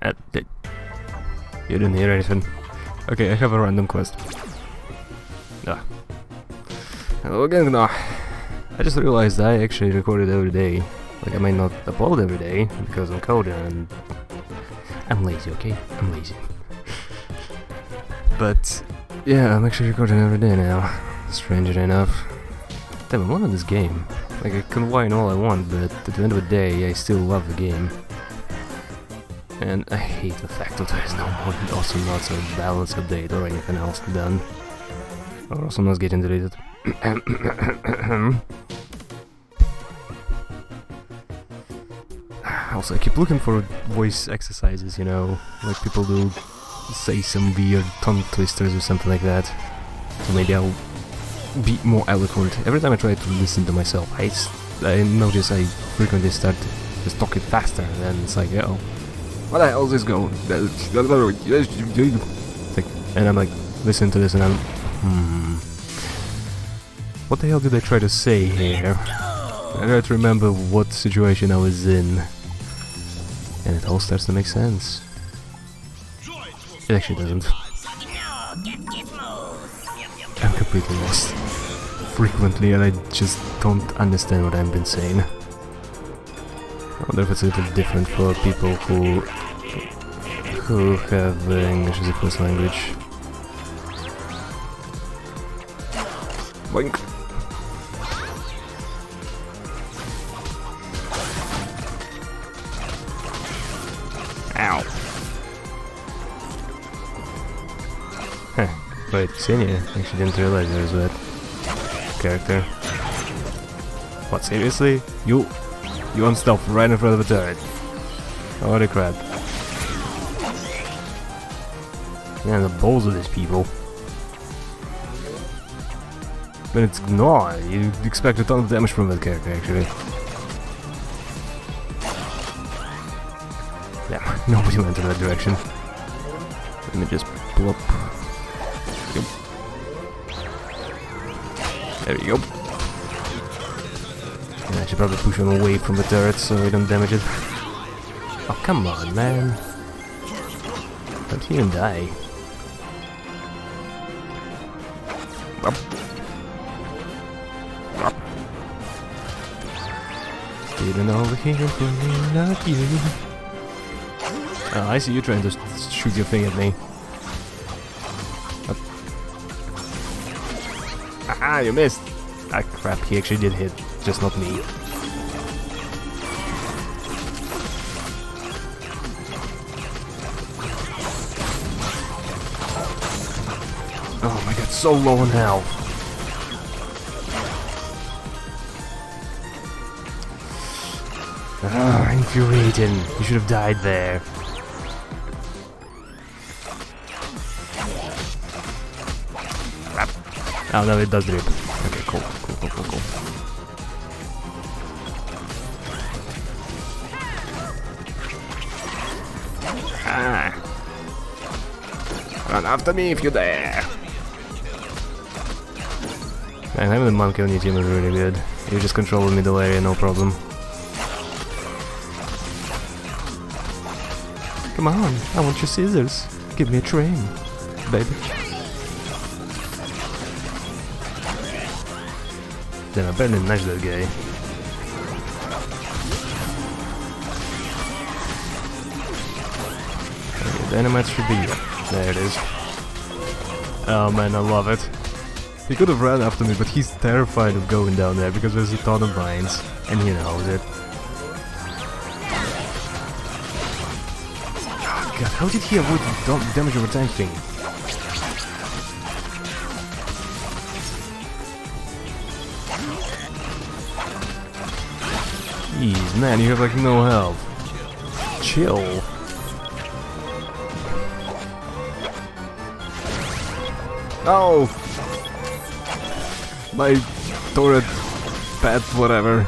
Uh, d- you didn't hear anything. Okay, I have a random quest. Ah. Hello again, no. I just realized I actually recorded every day. Like, I might not upload every day because I'm coding and I'm lazy, okay? I'm lazy. but yeah, I'm actually recording every day now. Strangely enough. Damn, I'm loving this game. Like, I can whine all I want, but at the end of the day, I still love the game. And I hate the fact that there is no more Awesomenauts of balance update or anything else done. Or Awesomenauts getting deleted. also, I keep looking for voice exercises, you know, like people do say some weird tongue twisters or something like that. So maybe I'll be more eloquent. Every time I try to listen to myself, I, notice I frequently start just talking faster, and it's like, oh, what the hell is this going? And I'm like, listen to this, and I'm, hmm, what the hell did I try to say here? I try to remember what situation I was in, and it all starts to make sense. It actually doesn't. I'm completely lost. Frequently, and I just don't understand what I've been saying. I wonder if it's a little different for people who who have uh, English as a first language. Boink. Ow. Huh. Wait, Ksenia actually didn't realize there was that character. What, seriously? You you want stealth right in front of the turret. Holy crap. Man, the balls of these people. But it's not. You expect a ton of damage from that character, actually. Yeah, nobody went in that direction. Let me just pull up. There you go. And I should probably push him away from the turret so we don't damage it. Oh, come on, man. Don't even die. Over here you. Oh, I see you trying to shoot your thing at me. Ah, you missed. Ah, crap, he actually did hit, just not me. Oh my god, so low on health. Infuriating. You should have died there. Oh no, it does drip. After me if you dare. Man, having the monkey on your team is really good. You just control the middle area, no problem. Come on, I want your scissors. Give me a train, baby. Then I better nudge that guy. Okay, Dynamite should be There it is. Oh man, I love it. He could have ran after me, but he's terrified of going down there because there's a ton of vines, and he knows it. Oh, God, how did he avoid the dam- damage over time thing? Jeez, man, you have like no health. Chill. No! My turret pet, whatever.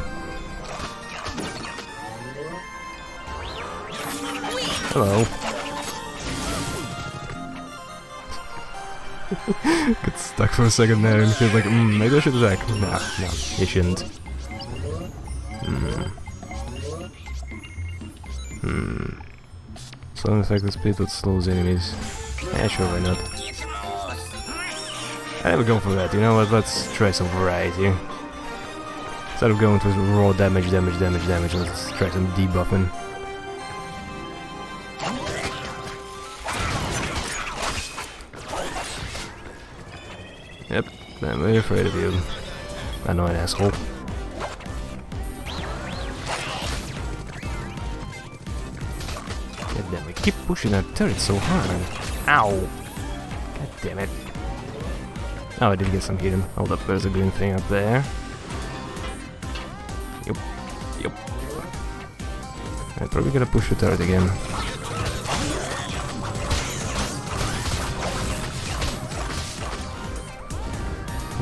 Hello. Get stuck for a second there and feels like, mm, maybe I should attack. Nah, no, you shouldn't. Hmm. Hmm. Slow effective speed that slows enemies. Yeah, sure, why not? I never go for that, you know what, let's try some variety. Instead of going to raw damage, damage, damage, damage, let's try some debuffing. Yep, I'm very afraid of you. Annoying asshole. God damn, we keep pushing that turret so hard. Ow! God damn it. Oh, I did get some hidden. Hold up, there's a green thing up there. Yep. Yep. I'm probably gonna push the turret again.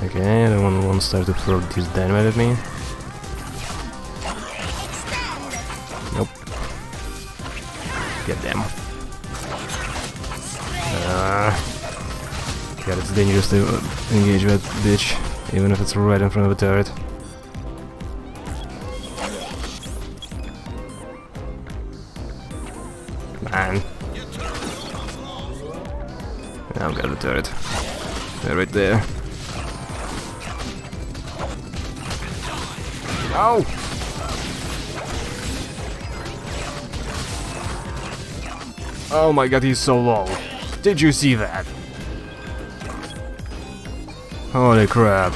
Okay, the one start to throw this dynamite at me. Dangerous to engage that bitch, even if it's right in front of a turret. Man. Now I've got the turret. They're right there. Oh! Oh my god, he's so low. Did you see that? Holy crap.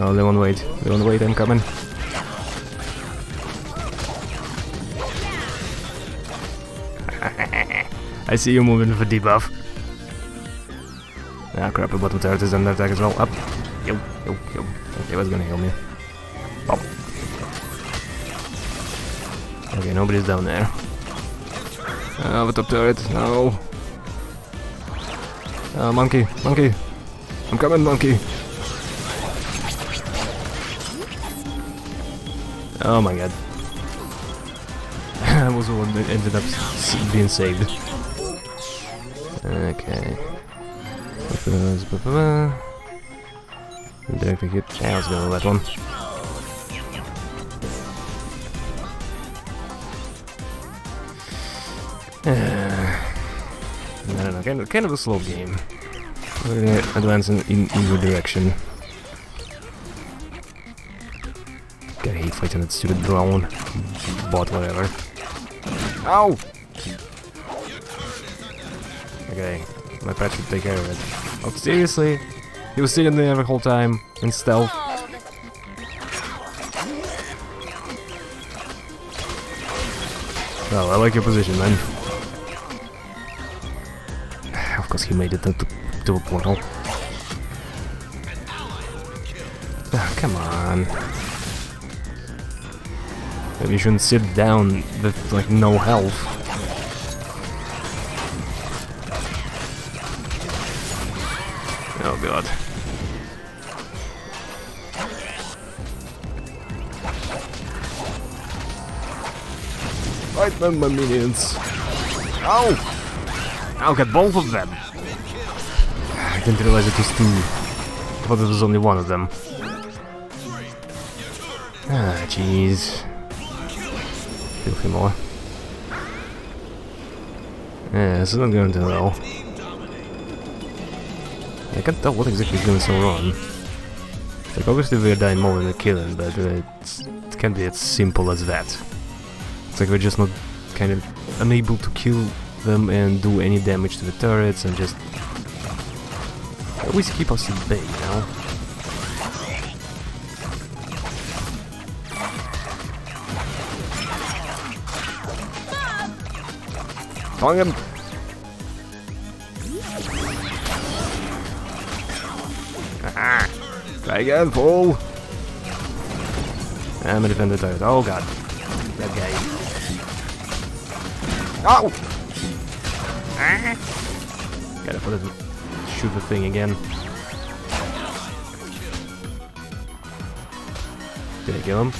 Oh, they won't wait. They won't wait, I'm coming. I see you moving for debuff. Ah crap, the bottom turret is under attack as well. Up. Yo, yo, yo. Okay, what's gonna heal me? Pop. Okay, nobody's down there. Oh, the top turret, no. Oh, monkey, monkey. I'm coming, monkey. Oh my god. I was the one that ended up being saved. Okay. Directly hit. I was gonna that one. Kind of, a slow game. We're gonna advance in, in either direction. I hate fighting that stupid drone. Bot, whatever. Ow! Okay, my pet should take care of it. Oh, seriously? He was sitting there the whole time, in stealth. Well, I like your position, man. He made it into to a portal. Ah, come on. Maybe you shouldn't sit down with, like, no health. Oh god. Fight them, my minions. Ow! I'll get both of them. I didn't realize it was two. I thought it was only one of them. Ah, jeez. Filthy more. Yeah, is not going too well. I can't tell what exactly is going so wrong. Like, obviously we're dying more than we're killing, but uh, it can't be as simple as that. It's like we're just not kind of unable to kill them and do any damage to the turrets and just always keep us in bay, you know? Fang him! Ah, try again, fool! I'm a defender turret. Oh god. That guy. Oh! Ah! Gotta put it shoot the thing again. Did I kill him?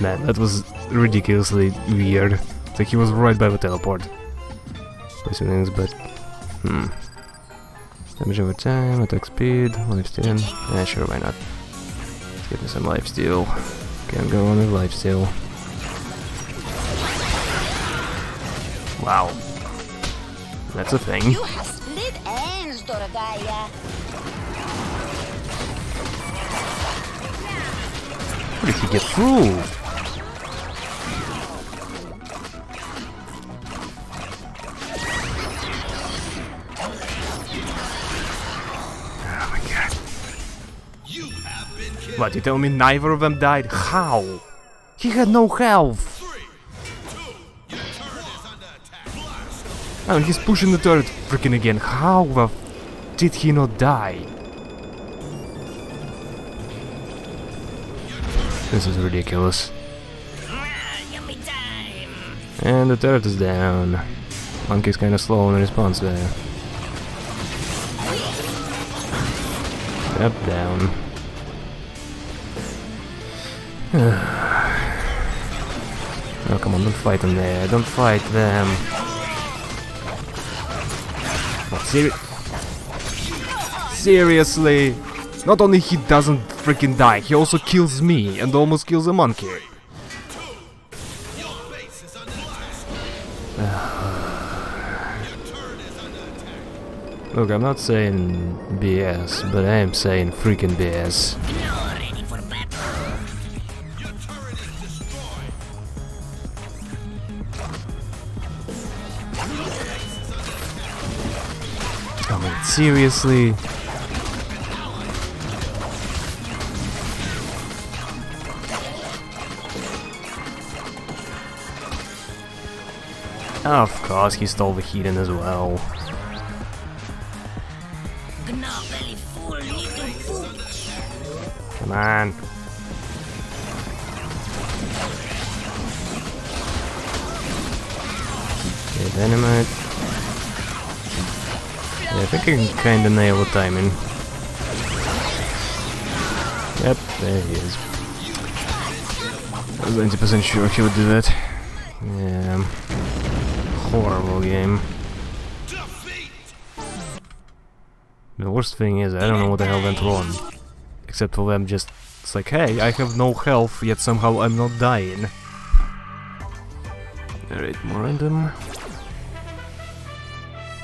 Man, that was ridiculously weird. It's like he was right by the teleport. Things, but hmm. Damage over time, attack speed, life steal. Yeah, sure, why not? Let's get me some life steal. Can't go on with life still. Wow. That's a thing. You have split ends, Doragaya. How did he get through? Oh my god. You what, you tell me neither of them died? How? He had no health! Oh, he's pushing the turret freaking again. How the f did he not die? This is ridiculous. And the turret is down. Monkey's kinda slow in response there. Step down. oh, come on, don't fight them there. Don't fight them. Seri Seriously? Not only he doesn't freaking die, he also kills me and almost kills a monkey. Look, I'm not saying BS, but I am saying freaking BS. Seriously? Of course, he stole the heating as well. Come on. Kinda nail the timing. Yep, there he is. I was 90% sure he would do that. Yeah. Horrible game. The worst thing is, I don't know what the hell went wrong. Except for them just... It's like, hey, I have no health, yet somehow I'm not dying. Alright, more random.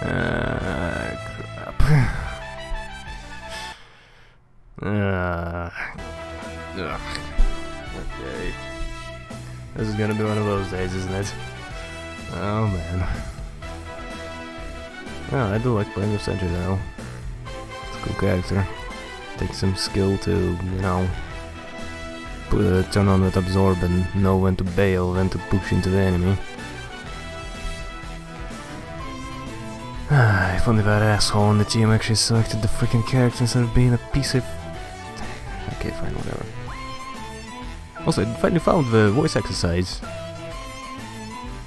Uh, This is gonna be one of those days, isn't it? Oh man. Oh, I do like playing with Sentry though. It's a cool character. Takes some skill to, you know, put turn on that absorb and know when to bail, when to push into the enemy. If only that asshole on the team actually selected the freaking character instead of being a piece of... Okay, fine, whatever. Also, I finally found the voice exercise.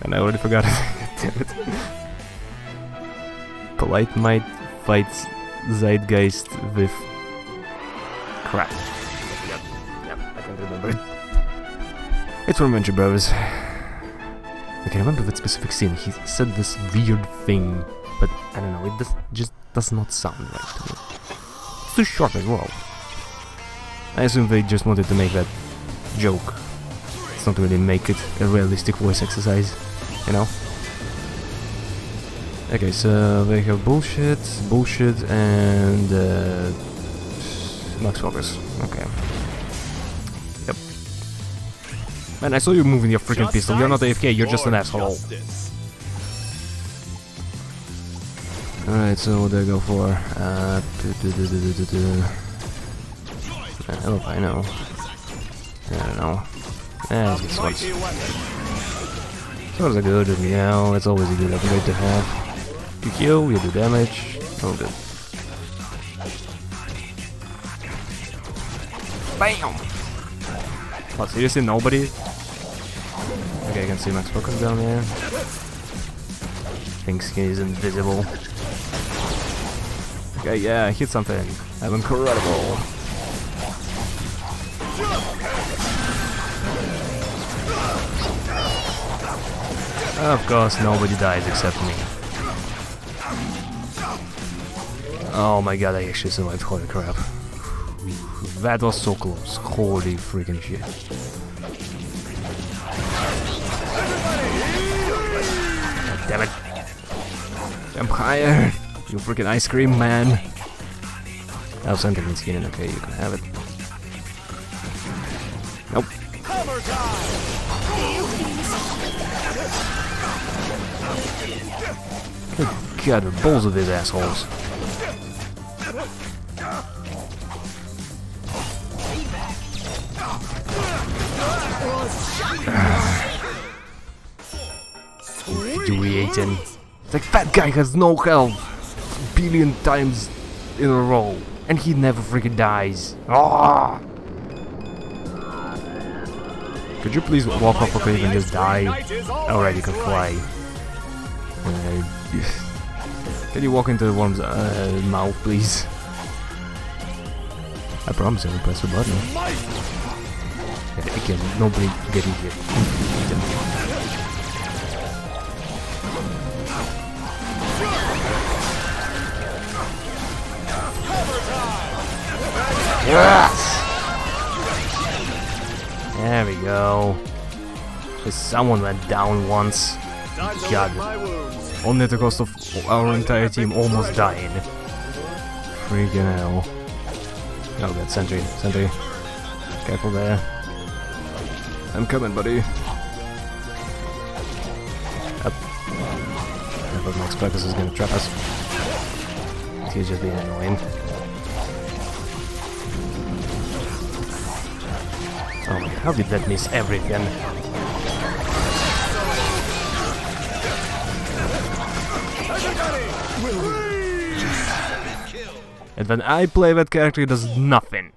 And I already forgot it. Damn it. Polite might fight Zeitgeist with... Crap. Yep, yep, I can remember it. It's from Venture Brothers. I can remember that specific scene. He said this weird thing, but I don't know, it does, just does not sound right to me. It's too short as well. I assume they just wanted to make that joke. It's not really make it a realistic voice exercise, you know? Okay, so they have bullshit, bullshit, and uh, max focus. Okay. Yep. Man, I saw you moving your freaking pistol. You're not AFK. You're just an asshole. Alright, so what do I go for? Uh, do, do, do, do, do, do. I don't I know. I don't know. Let's get swords. Swords are good, you know, it's always a good upgrade to have. You kill, you do damage, all good. BAM! What, seriously, nobody? Okay, I can see Max Focus down there. Thinks he's invisible. Okay, yeah, hit something. I'm incredible. Of course, nobody dies except me. Oh my god, I actually survived, holy crap. That was so close, holy freaking shit. Damn it. Jump higher, you freaking ice cream man. Oh, him skin healing, okay, you can have it. Nope. God, the balls of these assholes. Infuriating. Like, that guy has no health. Billion times in a row. And he never freaking dies. Ah! Could you please walk off a cliff and just die? Alright, you can fly. Uh, can you walk into the worm's uh, mouth, please? I promise I will press the button. Again, nobody get in here. Yes! There we go. Someone went down once. God. Only at the cost of our entire team almost dying. Freaking hell. Oh god, sentry, sentry. Careful there. I'm coming, buddy. Up. I thought Max Focus is gonna trap us. He's just being annoying. Oh my god, how did that miss everything? And when I play that character, it does nothing.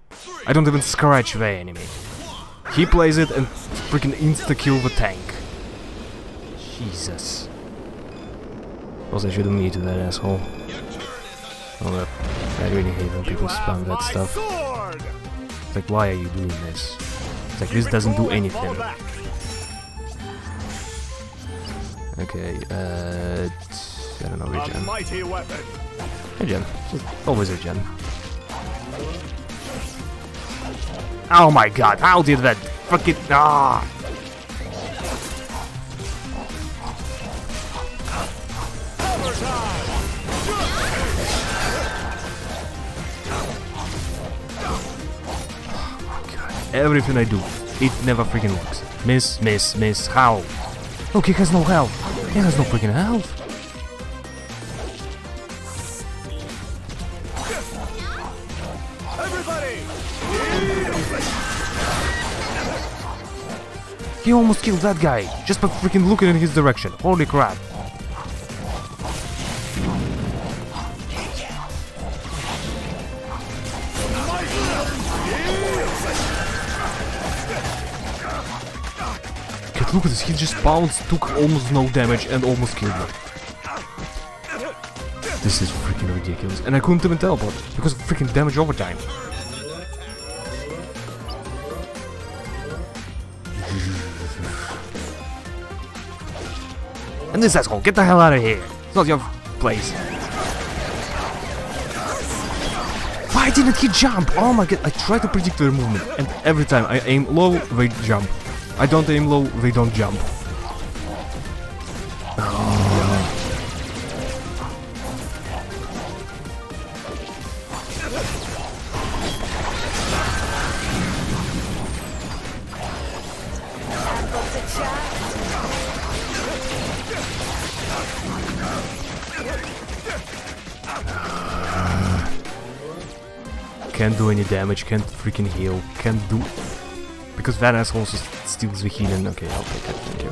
I don't even scratch the enemy. He plays it and freaking insta-kill the tank. Jesus. Also, I shouldn't meet that asshole. Oh, I really hate when people spam that stuff. It's like, why are you doing this? It's like, this doesn't do anything. Okay, uh... I don't know, regen. Just always regen. Oh my god, how did that fucking... Ah! Everything I do, it never freaking works. Miss, miss, miss, how? Look, he has no health. He has no freaking health. He almost killed that guy, just by freaking looking in his direction. Holy crap. God, look at this, he just bounced, took almost no damage and almost killed me. This is freaking ridiculous. And I couldn't even teleport, because of freaking damage overtime. And this asshole, get the hell out of here. It's not your place. Why didn't he jump? Oh my god, I try to predict their movement. And every time I aim low, they jump. I don't aim low, they don't jump. Damage, can't freaking heal, can't do... Because that asshole also steals the healing. Okay, I'll take it, thank you.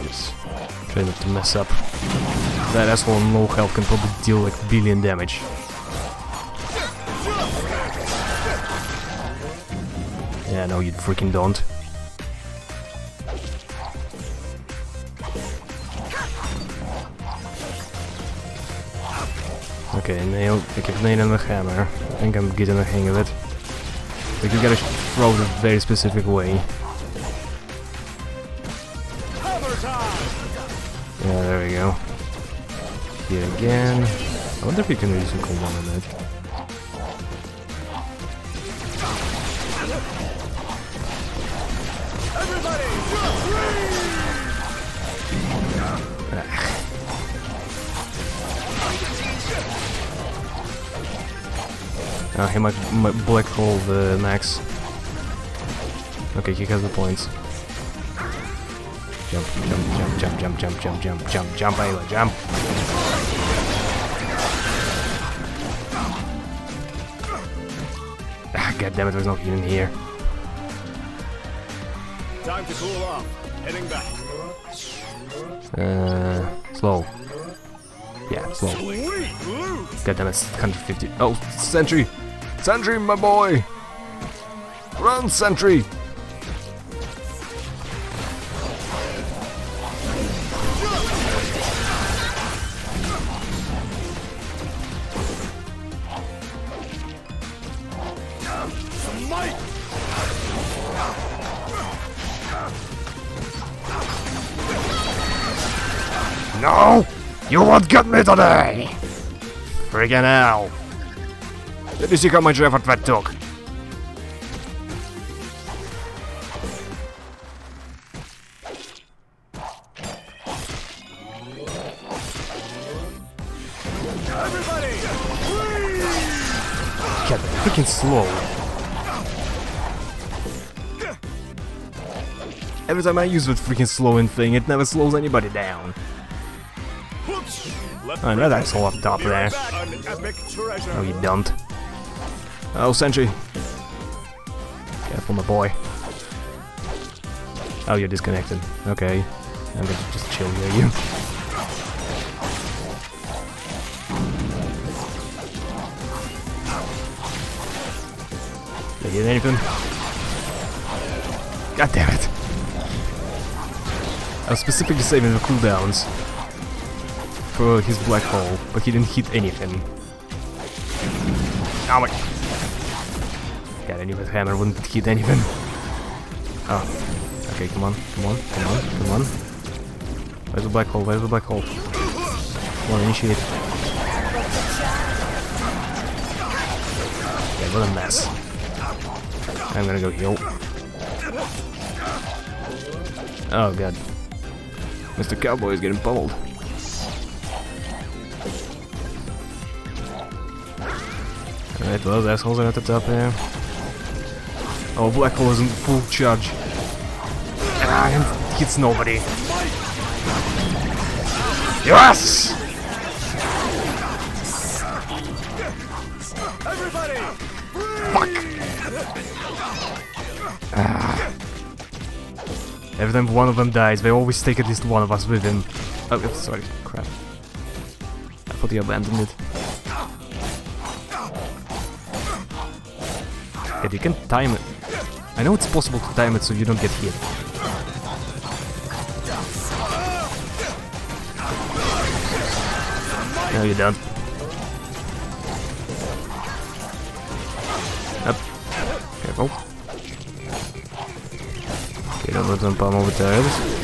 Jeez. Try not to mess up. That asshole low health can probably deal like billion damage. Yeah, no, you freaking don't. Okay, nail. Oh, ik heb nail the hammer. I think I'm getting the hang of it. Like you gotta throw it a very specific way. Yeah, there we go. Here again. I wonder if you can use some cooldown on that. Ah, he might, might black hole the max. Okay, he has the points. Jump, jump, jump, jump, jump, jump, jump, jump, jump, jump, Ayla, jump! Ah, God damn it, there's no healing here. Time to cool off. Heading back. Uh, slow. Yeah, slow. God damn it, 150. Oh, sentry! Sentry, my boy! Run, sentry! No! You won't get me today! Friggin' hell! Let me see how much effort that took. Everybody, freaking slow. Every time I use that freaking slowing thing, it never slows anybody down. Another asshole up top there. No, you don't. Uh, oh, sentry. Careful, my boy. Oh, you're disconnected. Okay. I'm gonna just chill here, you. Did you get anything? God damn it. I was specifically saving the cooldowns for his black hole, but he didn't hit anything. Oh my... Knew that hammer wouldn't hit anything. Oh. Ah, okay, come on, come on, come on, come on. Where's the black hole? Where's the black hole? Come on, initiate. Yeah, what a mess. I'm gonna go heal. Oh god. Mr. Cowboy is getting pummeled. Alright, those assholes are at the top there. Oh, Black Hole isn't full charge. Ah, hits nobody. Yes! Everybody! Every time one of them dies, they always take at least one of us with them. Oh, oops, sorry, crap. I thought he abandoned it. Yeah, you can time it. I know it's possible to time it so you don't get hit. No, you don't. Up. Careful. Okay, don't let them palm over the heads.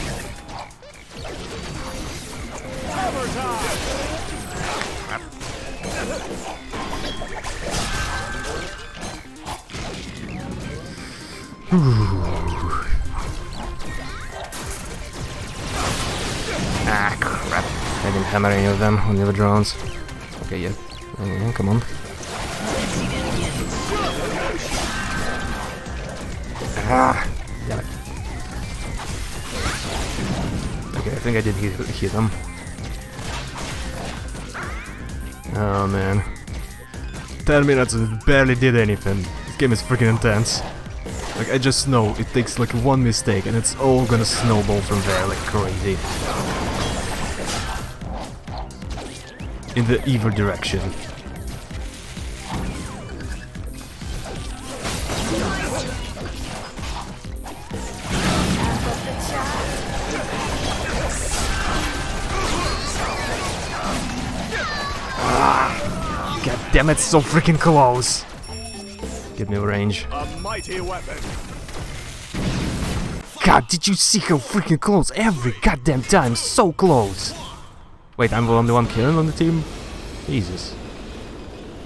Hammer any of them on the other drones. Okay, yeah. Yeah, come on. Ah, damn it. Okay, I think I did hit, hit them. Oh man. 10 minutes and barely did anything. This game is freaking intense. Like, I just know it takes like one mistake and it's all gonna snowball from there like crazy. In the evil direction. Ah, God damn it, so freaking close! Give me a range. A mighty weapon. god, did you see how freaking close? Every goddamn time, so close! Wait, I'm the only one killing on the team? Jesus.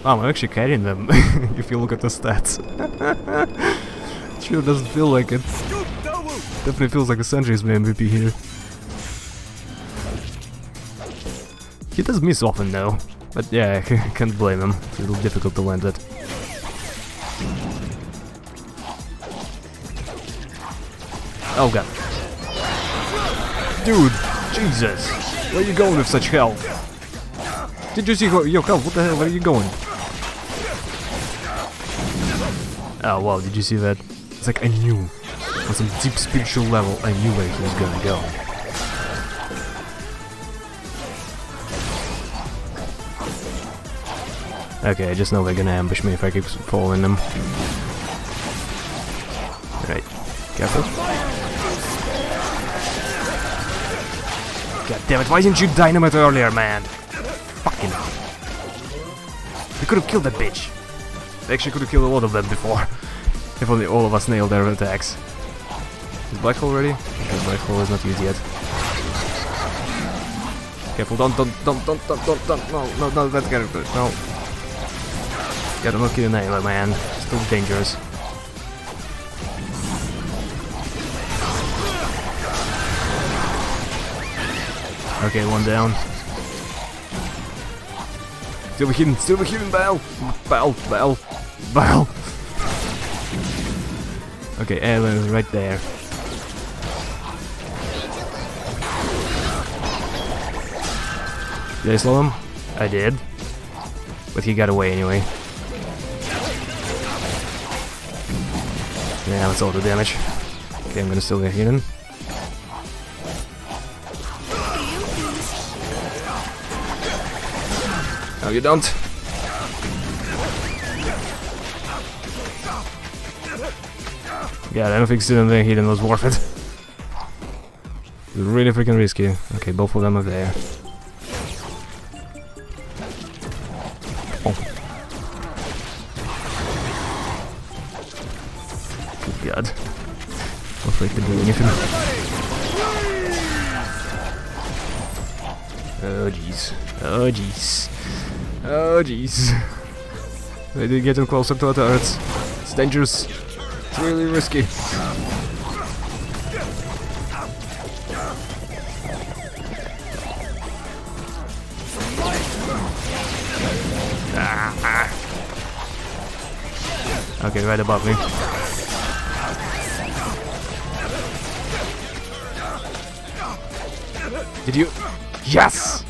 Wow, I'm actually carrying them, if you look at the stats. it sure doesn't feel like it. Definitely feels like a Sentry's my MVP here. He does miss often though. But yeah, I can't blame him. It's a little difficult to land it. Oh god. Dude, Jesus! Where are you going with such health? Did you see your health? What the hell? Where are you going? Oh wow, did you see that? It's like I knew. On some deep spiritual level, I knew where he was gonna go. Okay, I just know they're gonna ambush me if I keep following them. Right, careful. God damn it, why didn't you dynamite earlier, man? Fucking. We could have killed that bitch. They actually could have killed a lot of them before. If only all of us nailed their attacks. Is black hole ready? Okay, black hole is not used yet. Careful, don't, don't, don't, don't, don't, don't, don't, no, no, no, that character, no. Gotta look at the nailer, man. Still dangerous. Okay, one down. Still hidden, Bell! Bell, Bell, Bell! Okay, is right there. Did I slow him? I did. But he got away anyway. Yeah, that's all the damage. Okay, I'm gonna still get hidden. No, you don't. Yeah, I don't think the hidden was worth it. Really freaking risky. Okay, both of them are there. Oh. Good god. Do anything. Oh jeez. Oh jeez. Oh jeez. They did get him closer to our turrets. It's dangerous. It's really risky. Ah. Okay, right above me. Did you? Yes!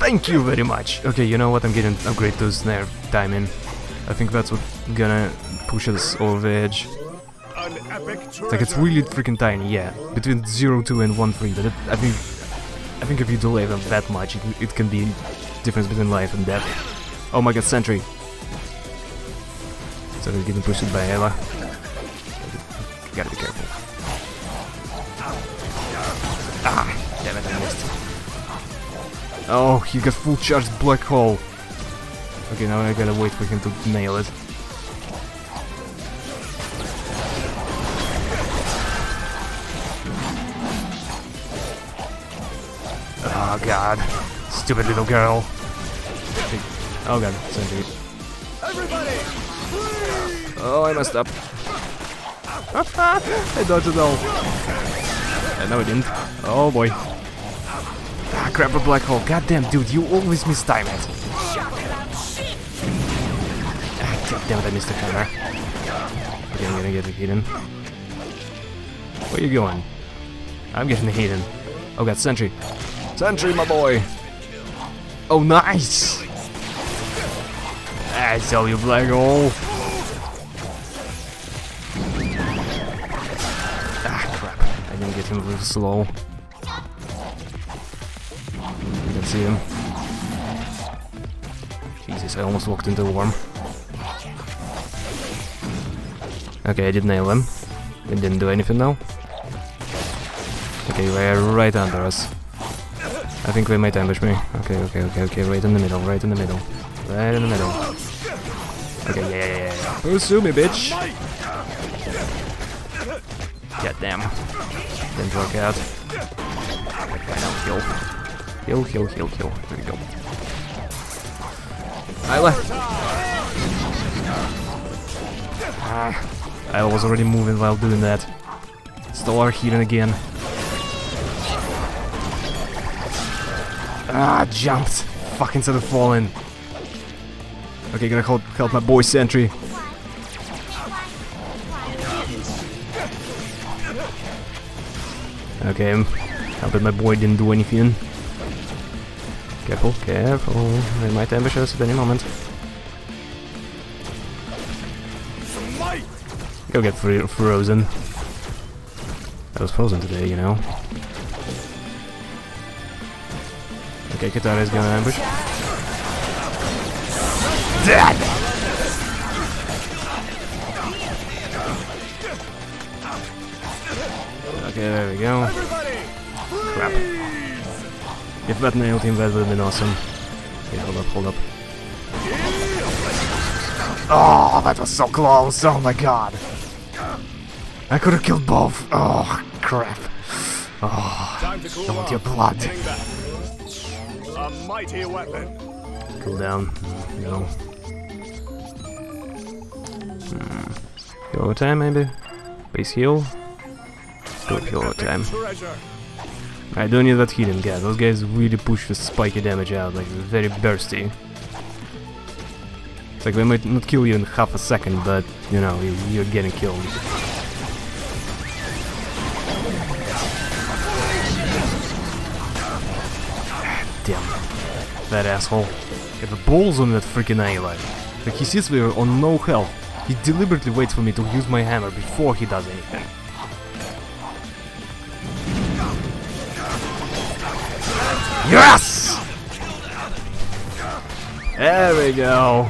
Thank you very much! Okay, you know what? I'm getting upgrade to snare timing. I think that's what gonna push us over the edge. An epic. Like it's really freaking tiny, yeah. Between 0, 2 and 1, 3. But it, I think I think if you delay them that much, it, it can be difference between life and death. Oh my god, sentry! So he's getting pushed by Ella. Gotta be careful. Oh, he got full charged black hole. Okay, now I gotta wait for him to nail it. Oh god. Stupid little girl. Oh god, sentry. Everybody, Oh, I messed up. I dodged it all. Uh, no, I didn't. Oh boy. Ah, crap, a black hole. God damn, dude, you always mistime it. Ah, God damn it, I missed the counter. Okay, I'm gonna get hidden. Where you going? I'm getting hidden. Oh god, sentry. Sentry, my boy. Oh, nice. I saw you, black hole. Ah, crap. I didn't get him real slow. See him. Jesus, I almost walked into a worm. Okay, I did nail him. It didn't do anything though. Okay, they're right under us. I think they might ambush me. Okay, okay, okay, okay, right in the middle, right in the middle. Right in the middle. Okay, yeah, yeah, yeah, yeah. Pursue me, bitch! God damn. Then drug out. Okay, now heal. Heal, heal, heal, heal. There we go. Ayla! Ah, I was already moving while doing that. Stole our healing again. Ah, jumped! Fuck instead of falling. Okay, gonna help, help my boy Sentry. Okay, I bet my boy didn't do anything. Careful, careful. Oh, they might ambush us at any moment. Go get fro frozen. I was frozen today, you know. Okay, Katana is gonna ambush. Dead! Okay, there we go. Everybody! Crap. If that nailed him, that would have been awesome. Yeah, hold up, hold up. Oh, that was so close! Oh my god! I could have killed both! Oh, crap. Oh, Time to cool I want your blood. Getting back. A mighty weapon. Cool down. Mm, No. Hmm. Heal over time, maybe? Base heal? Do it heal over time. Treasure. I don't need that healing guy. Those guys really push the spiky damage out, like very bursty. It's like they might not kill you in half a second, but you know, you, you're getting killed. Ah, damn. That asshole. Get the balls on that freaking Ayla. Like he sits there on no health. He deliberately waits for me to use my hammer before he does anything. Yes! There we go.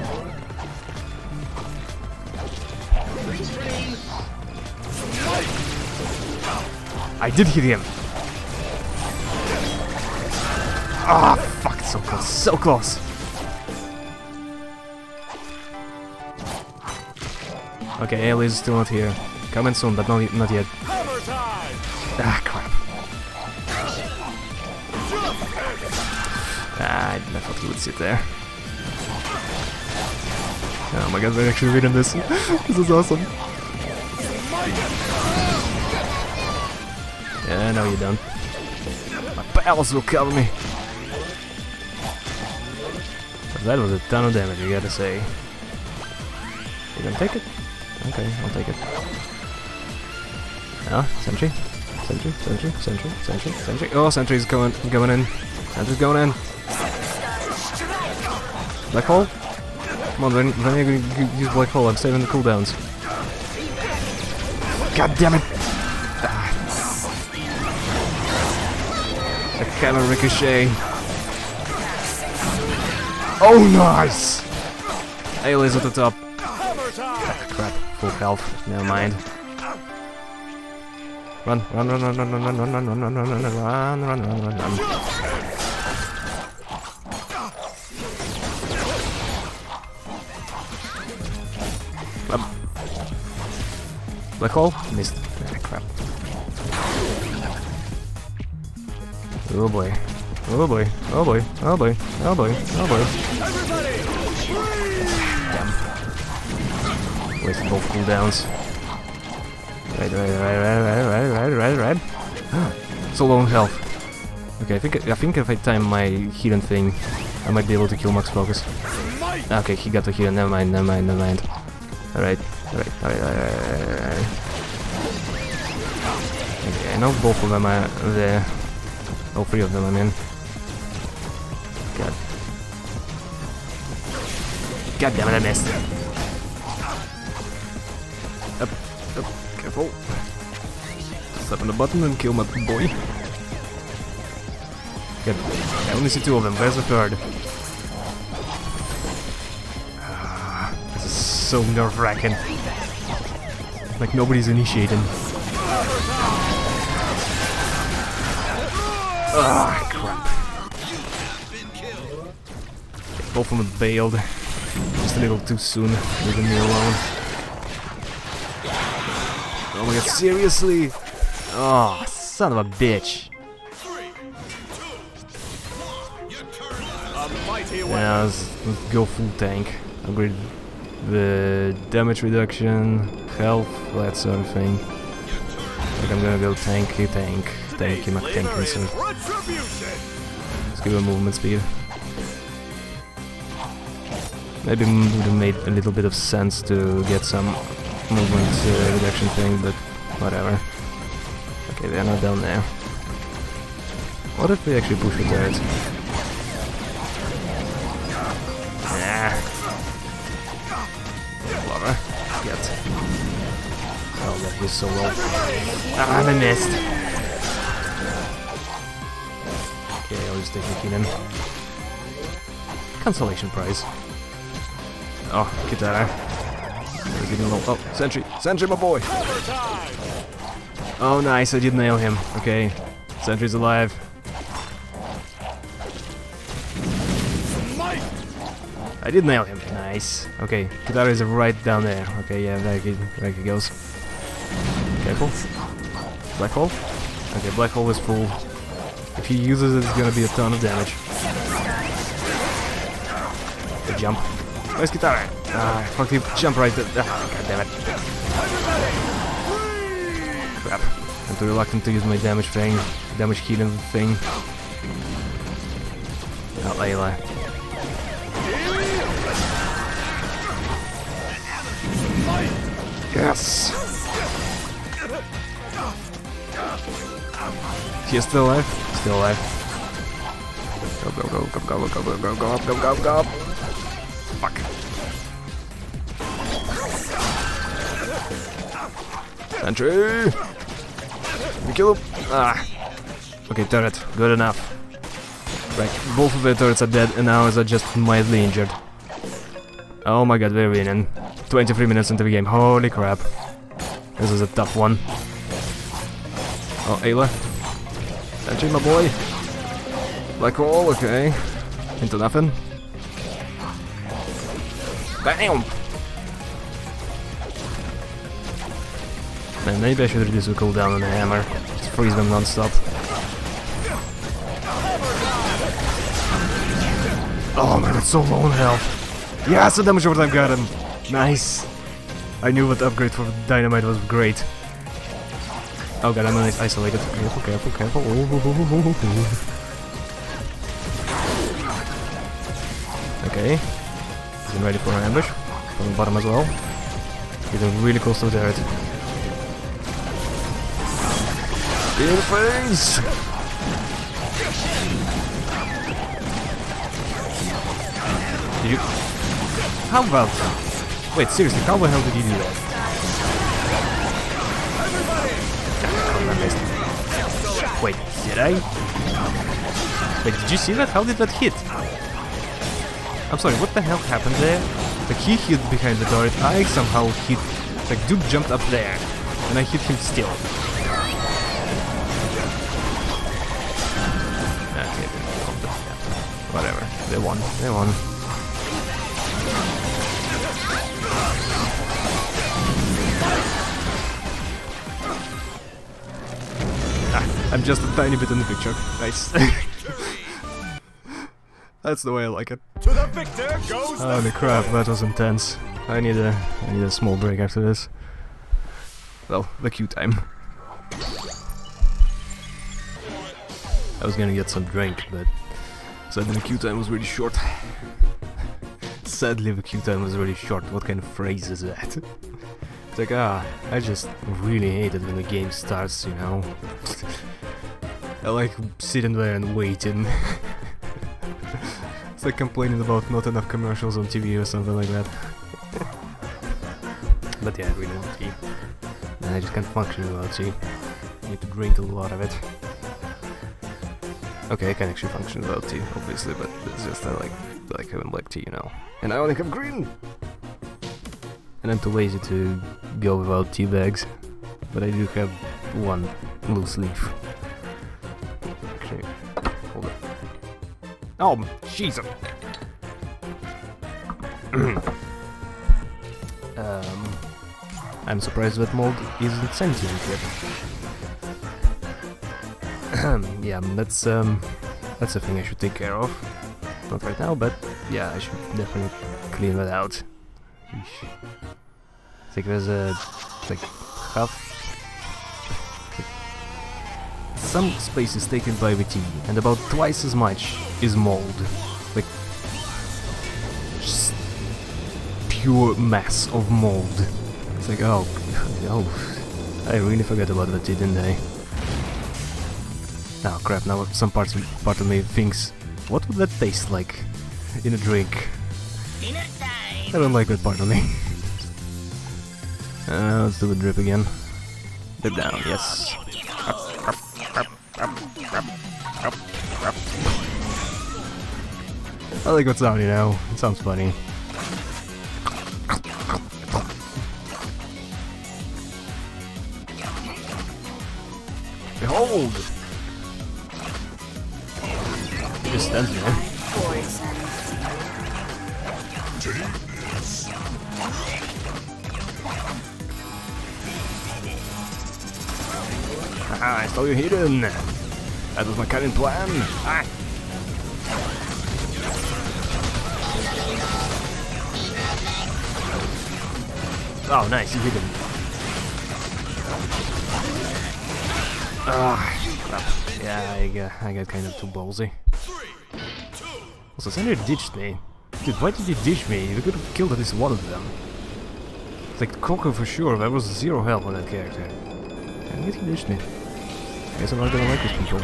I did hit him. Ah, fuck, so close, so close. Okay, Ailey is still not here. Coming soon, but not, not yet. Ah, crap. I thought he would sit there. Oh my god, we're actually reading this. this is awesome. Yeah, no you don't. My pals will cover me. But that was a ton of damage, you gotta say. You gonna take it? Okay, I'll take it. Ah, sentry. Sentry, sentry, sentry, sentry, sentry. Oh, sentry's going, going in. Sentry's going in. Black hole? Come on, when, when are you gonna use black hole? I'm saving the cooldowns. God damn it! Ah. A cannon ricochet. Oh, nice! Ayla's at the top. Time! Crap, full health. Never mind. Run, run, run, run, run, run, run, run, run, run, run, run, run, run, run, run, run, run. Black hole? Missed. Ah, crap. Oh boy. Oh boy. Oh boy. Oh boy. Oh boy. Oh boy. Damn. Waste both cooldowns. Right, right, right, right, right, right, right, right, right. so low health. Okay, I think I think if I time my healing thing, I might be able to kill Max Focus. Okay, he got the heal. Never mind, never mind, never mind. Alright, alright, alright, alright, alright, alright. Okay, both of them are there. All three of them, I mean. God. God damn it, I missed. Up, up, careful. Step on the button and kill my boy. God, I only see two of them. Where's the third? So nerve-wracking. Like nobody's initiating. Ah, crap. Both of them bailed. Just a little too soon, leaving me alone. Oh my god, seriously? Oh, son of a bitch. A mighty weapon. Yeah, let's, let's go full tank. Upgrade the damage reduction, health, that sort of thing. Like I'm gonna go tanky tank, tanky Mac tank Flavor is insert. retribution. Let's give him movement speed. Maybe have made a little bit of sense to get some movement uh, reduction thing, but whatever. Okay, they're not down there. What if we actually push the turret? That so low. Ah, I missed. Okay, I'll just take Keenan. Consolation prize. Oh, Qitara. We're getting low. Oh, Sentry! Sentry, my boy! Oh, nice, I did nail him. Okay, Sentry's alive. I did nail him. Nice. Okay, Qitara is right down there. Okay, yeah, there he, there he goes. Careful. Black hole? Okay, black hole is full. If he uses it, it's gonna be a ton of damage. Good jump. Where's Qitara? Ah, fuck you, jump right there. Ah, god damn it. Crap. I'm too reluctant to use my damage thing, damage healing thing. Oh, Layla. Yes! He's still alive? Still alive. Go, go, go, go, go, go, go, go, go, up, go, go, go up. Fuck. Sentry! We kill him. Ah. Okay, turret. Good enough. Right, both of the turrets are dead and ours are just mildly injured. Oh my god, we're winning. 23 minutes into the game. Holy crap. This is a tough one. Oh, Ayla. Sentry, my boy. Black hole, okay. Into nothing. Bam! Man, maybe I should reduce the cooldown on the hammer. Just freeze them non-stop. Oh man, it's so low on health. Yes, the damage overtime got him. Nice. I knew what upgrade for dynamite was great. Oh god, I'm gonna isolate it. Careful, careful, careful. Ooh, ooh, oh, ooh. Oh, oh, okay. Getting ready for an ambush. From the bottom as well. Getting really close to the turret. In the face! Did you... How about... Wait, seriously, how the hell did you do that? Did Wait, did you see that? How did that hit? I'm sorry, what the hell happened there? Like, he hit behind the turret, I somehow hit... Like, dude jumped up there, and I hit him still. Okay, whatever. They won. They won. I'm just a tiny bit in the picture. Nice. That's the way I like it. To the victor goes Holy the crap, that was intense. I need a I need a small break after this. Well, the queue time. I was gonna get some drink, but sadly the queue time was really short. sadly the queue time was really short. What kind of phrase is that? Like, ah, I just really hate it when the game starts, you know? I like sitting there and waiting. It's like complaining about not enough commercials on TV or something like that. but yeah, I really want tea. And I just can't function without tea. I need to drink a lot of it. Okay, I can actually function without tea, obviously, but it's just I like like having black tea, you know. And I only have green! And I'm too lazy to go without tea bags. But I do have one loose leaf. Actually, hold it. Oh, Jesus. um, I'm surprised that mold isn't sentient yet. yeah, that's um, that's a thing I should take care of. Not right now, but yeah, I should definitely clean that out. Eesh. I think there's a like half. Some space is taken by the tea, and about twice as much is mold. Like just pure mass of mold. It's like oh, oh, I really forgot about the tea, didn't I? Oh crap! Now some parts part of me thinks, what would that taste like in a drink? I don't like that part of me. Uh, let's do the drip again. Drip down, yes. I like what's on, you know. It sounds funny. Behold! He just stands there. Saw you hidden. That was my cunning plan. Ah. Oh, nice, you hit him. Ah, crap. Yeah, I got, I got kind of too ballsy. Also, Sender ditched me. Dude, why did he ditch me? We could have killed at least one of them. Like Coco for sure, there was zero health on that character. And yet he ditched me. Guess I'm not gonna like these people.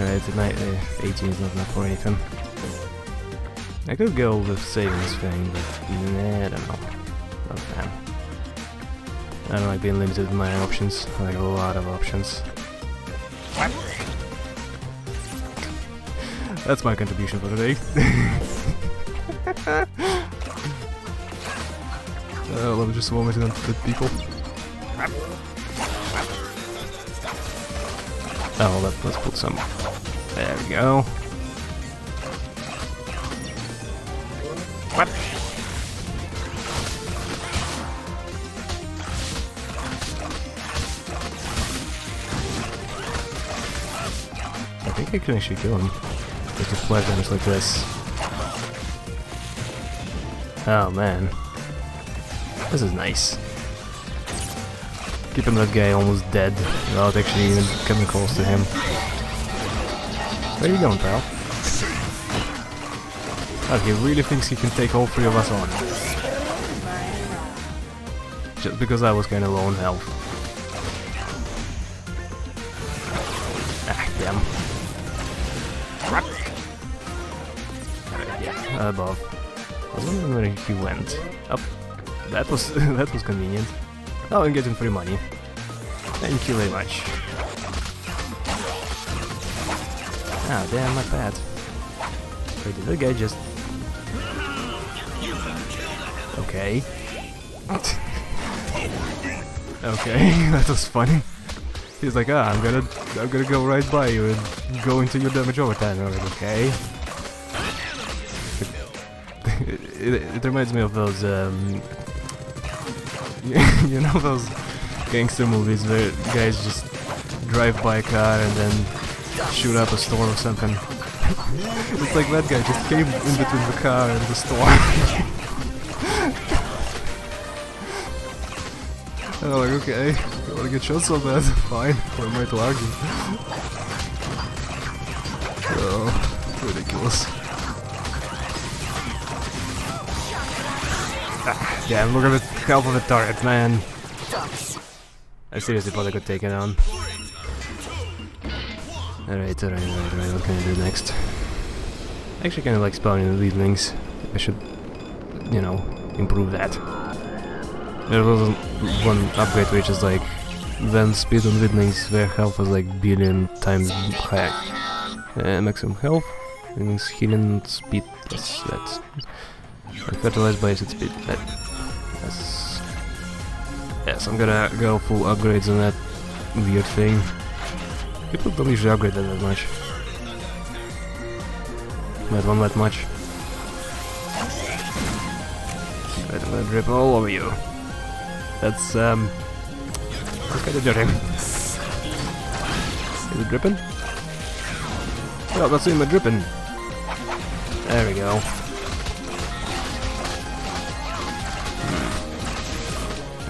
Alright, tonight uh, 18 is not enough for anything. I could go with savings thing, but nah, I don't know. Not fan. I don't like being limited in my options. I like a lot of options. That's my contribution for today. uh, let me just vomit it onto the people. Oh, let, let's put some. There we go. What? I think I can actually kill him. With just flash damage like this. Oh man. This is nice. Keeping that guy almost dead without actually even coming close to him. Where are you going, pal? Oh, he really thinks he can take all three of us on. Just because I was kinda low on health. Ah, damn. Yeah, above. I was wondering where he went. Up. That was that was convenient. Oh, and getting free money. Thank you very much. Ah, damn, not bad. Wait, did that guy just... Okay. okay, that was funny. He's like, ah, I'm gonna, I'm gonna go right by you and go into your damage overtime. I'm like, okay. it, it, it reminds me of those, um, you know those gangster movies where guys just drive by a car and then shoot up a store or something. it's like that guy just came in between the car and the store. and I'm like, okay, you wanna get shot so bad? Fine, what am I to argue? oh, ridiculous. Ah, damn, look at the health of the turret, man. I seriously thought I could take it on. Alright, alright, alright, alright, what can I do next? I actually kinda like spawning the weedlings. I should, you know, improve that. There was one upgrade which is like when speed on weedlings, their health is like billion times higher. Uh, maximum health, means healing speed, yes, that's... And fertilized by acid speed, that... Yes, I'm gonna go full upgrades on that weird thing. People don't usually upgrade that that much. That one that much. Right, I'm drip all over you. That's, um... That's kinda dirty. Is it dripping? Oh, that's even dripping. There we go.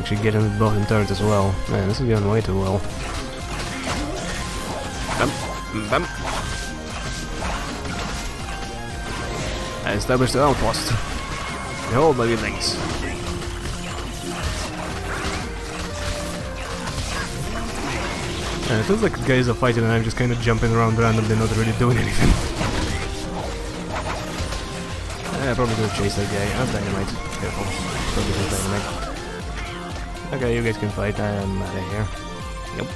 Actually getting the bottom turret as well. Man, this is going way too well. Bam, bam. I established an outpost. Behold my. Uh, it feels like guys are fighting and I'm just kind of jumping around randomly, not really doing anything. I probably gonna chase that guy. Oh, dynamite. Careful. Probably just dynamite. Okay, you guys can fight. I am out of here. Yep.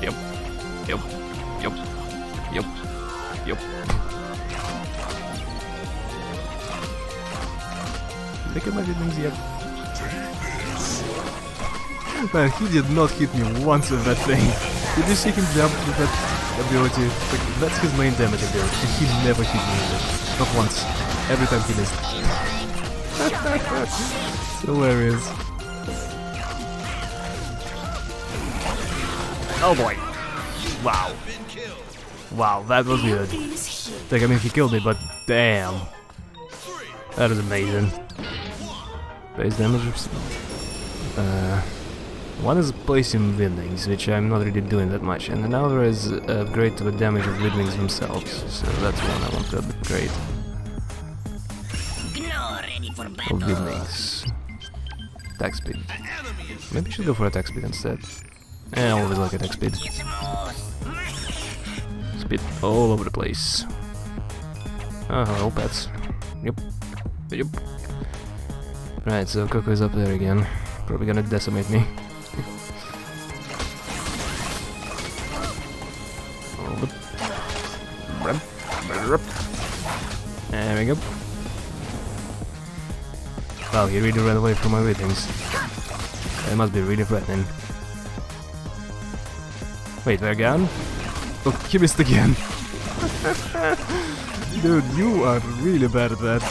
Yep. Yep. Yep. Yep. Yep. Look at my feelings yet. Man, he did not hit me once with that thing. Did you see him jump with that ability? Like, that's his main damage ability. He never hit me with it. Not once. Every time he missed. it's hilarious. Oh boy. Wow. Wow, that was good. Like, I mean, he killed me, but damn. That is amazing. Base damage. Uh, one is placing weedlings, which I'm not really doing that much, and another is upgrade to the damage of weedlings themselves. So that's one I want to upgrade. Of battle. weedlings. Attack speed. Maybe I should go for attack speed instead. I always like attack speed. Speed all over the place. Oh, hello, pets. Yep. Yep. Right, so Coco is up there again. Probably gonna decimate me. There we go. Wow, he really ran away from my readings. That must be really threatening. Wait, gone? Oh, he missed again. Dude, you are really bad at that.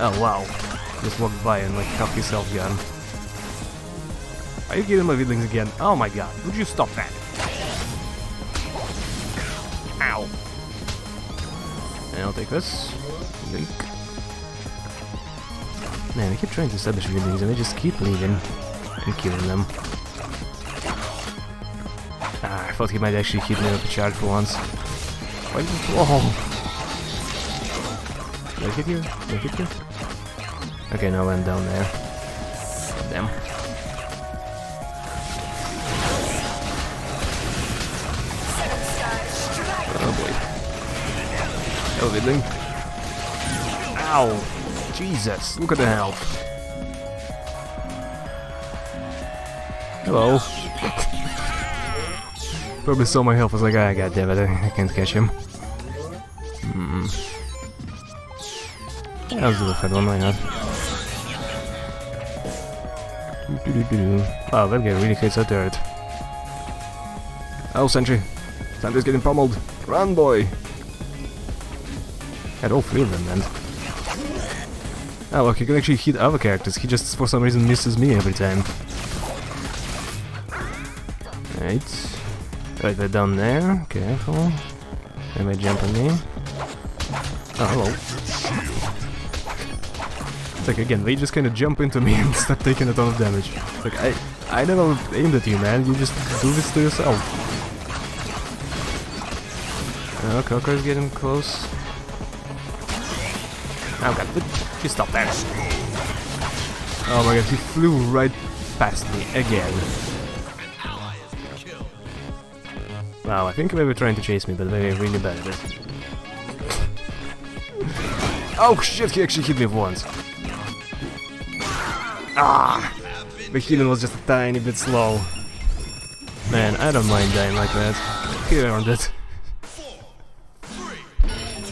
Oh wow. Just walked by and like half yourself gone. Are you getting my feelings again? Oh my god, would you stop that? Ow. And I'll take this. Link. Man, I keep trying to establish feelings and they just keep leaving and killing them. Ah, I thought he might actually hit me with a charge for once. Why did Whoa! Did I hit you? Did I hit you? Okay, now I went down there. Damn. Oh boy. Oh, Vidling. Ow! Jesus, look at the health. Hello. Probably saw my health, I was like, ah, god damn it, I, can't catch him. Hmm. I'll do the third one, not? Doo-doo-doo-doo. Wow, that guy really hits that dirt. Oh, Sentry. Sentry's getting pummeled. Run, boy! Had all three of them, man. Oh, look, he can actually hit other characters. He just, for some reason, misses me every time. Right. Right, they're down there. Careful. They might jump on me. Oh, hello. It's like, again, they just kind of jump into me and start taking a ton of damage. Like, I, I never aimed at you, man. You just do this to yourself. Oh, Coco's getting close. Oh god, would you stop that? Oh my god, he flew right past me again. Wow, I think they were trying to chase me, but were really bad at it. oh shit, he actually hit me once. Ah! The healing was just a tiny bit slow. Man, I don't mind dying like that. He earned it.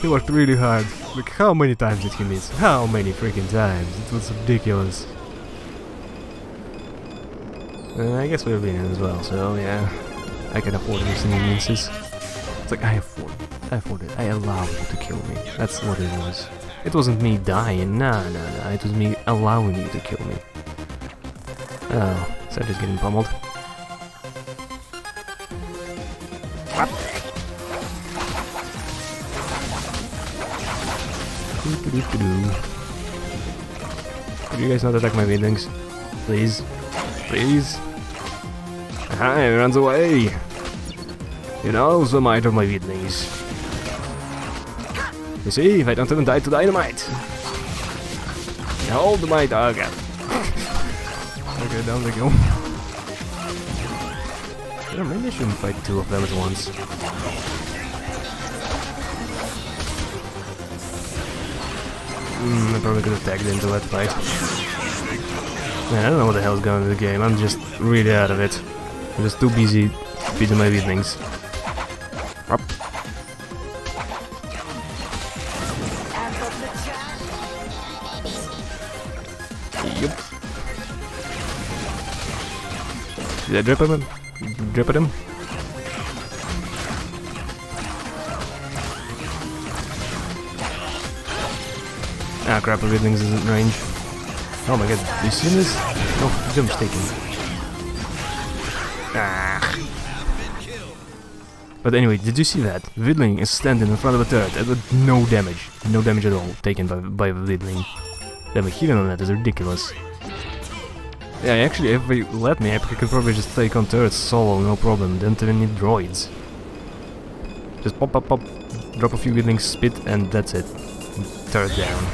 He worked really hard. Like, how many times did he miss? How many freaking times? It was ridiculous. Uh, I guess we're winning as well, so yeah. I can afford these inconveniences. It's like I afford, I afford it. I allow you to kill me. That's what it was. It wasn't me dying. Nah, nah, nah. It was me allowing you to kill me. Oh, so I'm just getting pummeled. Doo-doo-doo-doo. Could you guys not attack my weedlings? Please? Please? Hi, he runs away! You know the might of my weedlings. You see, if I don't even die to dynamite! Hold my oh god. okay, down they go. Maybe I shouldn't fight two of them at once. Hmm, I probably could have tagged into that fight. Man, I don't know what the hell's going on in the game. I'm just really out of it. I'm just too busy feeding my evenings. Up. Yup. Did I drip him? Drip him? Ah crap, everything's in range. Oh my god, you seen this? No, jump taken. Ah. But anyway, did you see that? Vidling is standing in front of a turret with no damage. No damage at all taken by, by Vidling. Damn, healing on that is ridiculous. Yeah, actually, if they let me, I could probably just take on turrets solo, no problem. Don't even need droids. Just pop, pop, pop, drop a few Vidlings, spit, and that's it. Turret down.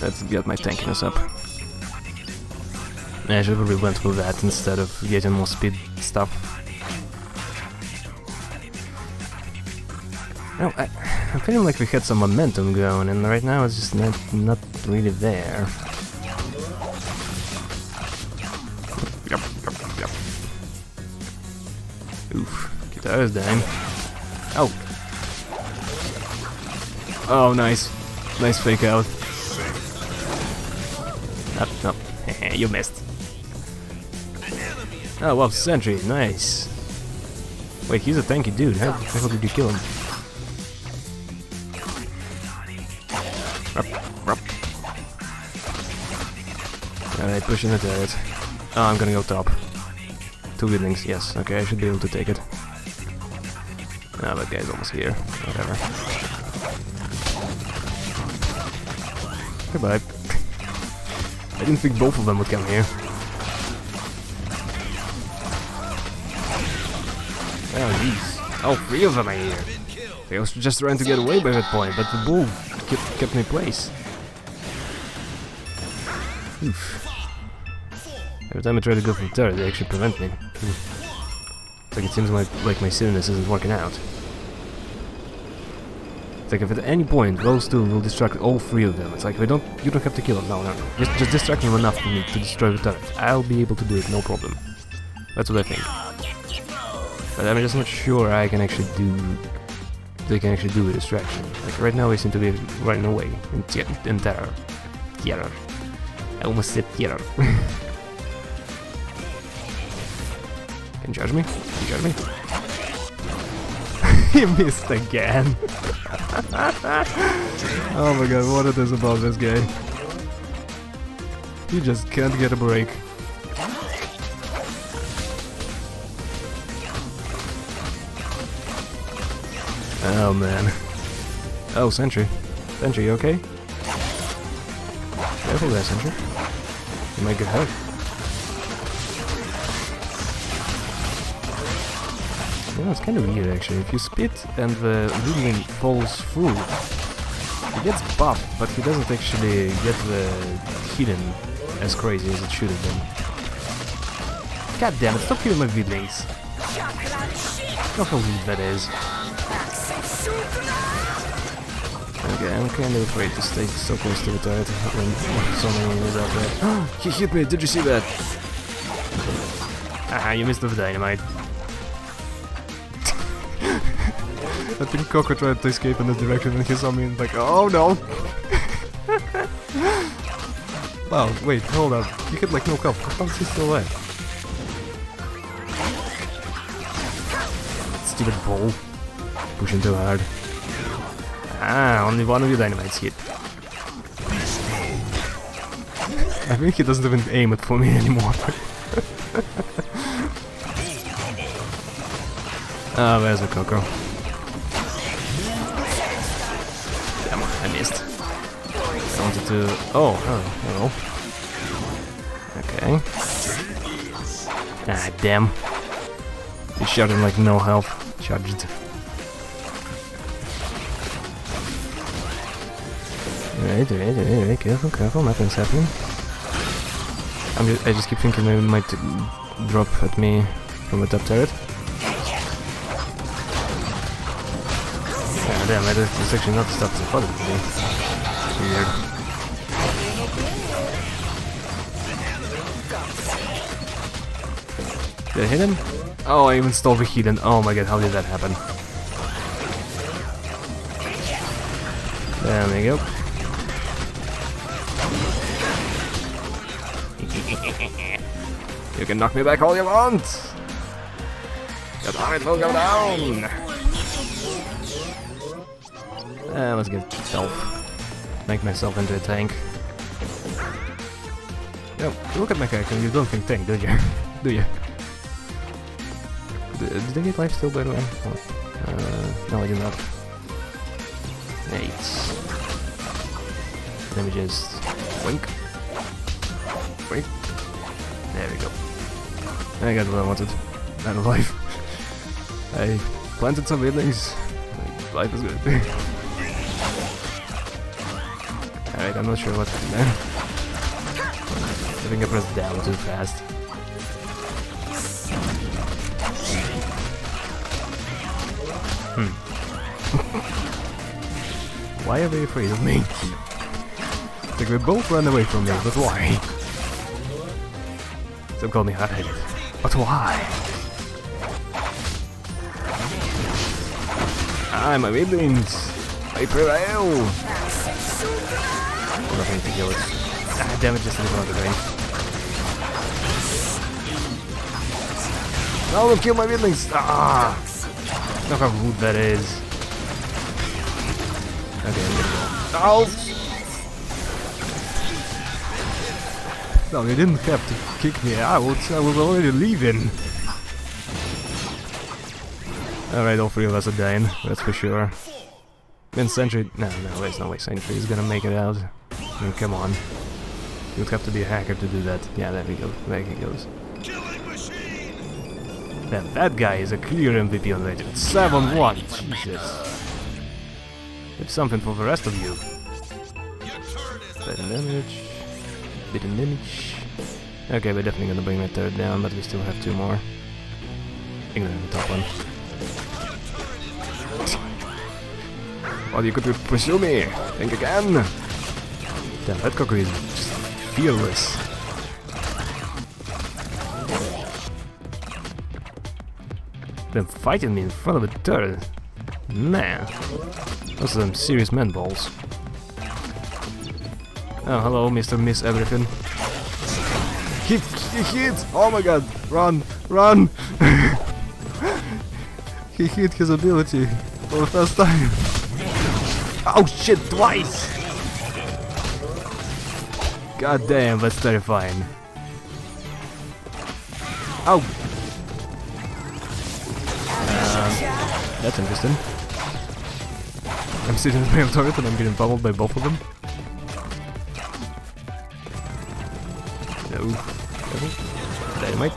Let's get my tankiness up. I should probably went with that instead of getting more speed stuff. No, I, I'm feeling like we had some momentum going, and right now it's just not, not really there. Yep, yep, yep. Oof, guitar is dying. Oh! Oh, nice. Nice fake out. Up, up. you missed. Oh, wow, Sentry, nice. Wait, he's a tanky dude. How the hell did you kill him? Alright, pushing the turret. Oh, I'm gonna go top. Two buildings, yes. Okay, I should be able to take it. Ah, that guy's almost here. Whatever. Goodbye. I didn't think both of them would come here. Oh, jeez. All three of them are here. They was just trying to get away by that point, but the bull kept, kept me place. Oof. Every time I try to go for the turret, they actually prevent me. Hmm. Like it seems like, like my silliness isn't working out. Like if at any point those two will distract all three of them, it's like we don't you don't have to kill them, no, no, no. Just just distract them enough for me to destroy the turret. I'll be able to do it, no problem. That's what I think. But I'm just not sure I can actually do they can actually do a distraction. Like right now they seem to be running away in, te in terror. Terror. I almost said terror. Can you judge me? Can you judge me? he missed again. oh my god, what it is about this guy. He just can't get a break. Oh man. Oh, Sentry. Sentry, you okay? Careful there, Sentry. You might get hurt. Yeah, it's kind of weird actually. If you spit and the Lumen falls through, he gets buffed, but he doesn't actually get the as crazy as it should have been. God damn it, stop killing my Vidlings. Look how weird that is. Okay, I'm kind of afraid to stay so close to the turret when so many enemies out there. he hit me, did you see that? Ah, you missed the dynamite. I think Coco tried to escape in this direction and he saw me and like, oh no! wow, wait, hold up. You had like no cup. How is he still alive? stupid ball. Pushing too hard. Ah, only one of you dynamites hit. I think he doesn't even aim it for me anymore. Ah, where's the Coco? To... Oh, hello. Okay. Ah, damn. He shot him like no health. Charged. Alright, alright, alright, alright, careful, careful, nothing's happening. I'm just, I just keep thinking maybe it might drop at me from the top turret. Yeah, damn, it, it's actually not the I thought it. Weird. Did I hit him? Oh, I even stole the Heathen. Oh my god, how did that happen? There we go. you can knock me back all you want! Your target will go down! Uh, let's get stealth. Make myself into a tank. Yo, look at my character, you don't think tank, do you? do you? Did I get life still by the way? Uh, no I did not. Eight. Let me just wink. Wink. There we go. I got what I wanted. Out of life. I planted some weedlings. Life is good. Alright, I'm not sure what to do there. I think I pressed down too fast. Why are they afraid of me? Like they both run away from me, but why? Some call me hard-headed. But why? I'm a weedlings! I prevail! Nothing to kill it. Ah, damn it, just a little out range. No, don't kill my weaklings! Ah! Look how rude that is. Okay, I'm gonna go. Oh! No, you didn't have to kick me out. I was already leaving. Alright, all three of us are dying, that's for sure. Then Sentry... No, no, there's no way Sentry is gonna make it out. I mean, come on. You'd have to be a hacker to do that. Yeah, there we go. There he goes. Damn, that guy is a clear MVP on Legend. 7-1! Jesus. Have something for the rest of you. Bit of damage. Bit of damage. Okay, we're definitely gonna bring that third down, but we still have two more. Ignore the top one. Well, you could pursue me! Think again! Damn, that Cocker is just fearless. Them fighting me in front of a turret. Man, those are some serious man balls. Oh, hello, Mr. Miss Everything. He, he hit! Oh my god! Run! Run! he hit his ability for the first time. Oh shit, twice! God damn, that's terrifying. Oh! Um, that's interesting. I'm sitting in the turret and I'm getting pummeled by both of them. No. Dynamite.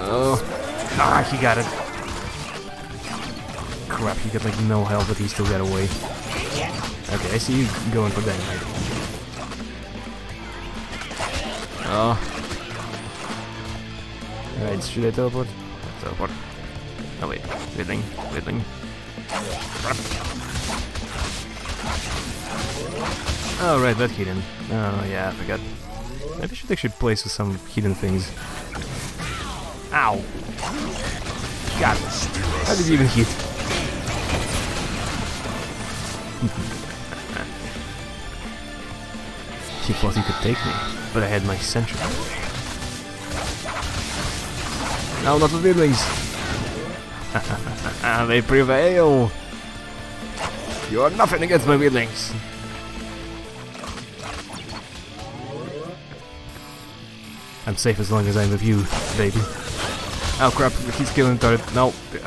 Oh. Ah, he got it. Crap, he got like no health, but he still got away. Okay, I see you going for dynamite. Oh. Alright, should I teleport? Teleport. Oh wait, Whittling, Whittling. Oh right, that hidden. Oh yeah, I forgot. Maybe I should actually place some hidden things. Ow! God, how did you even hit? he thought he could take me, but I had my sentry. No, not the feelings. they prevail. You are nothing against my feelings. I'm safe as long as I'm with you, baby. Oh crap, he's killing the turret. No.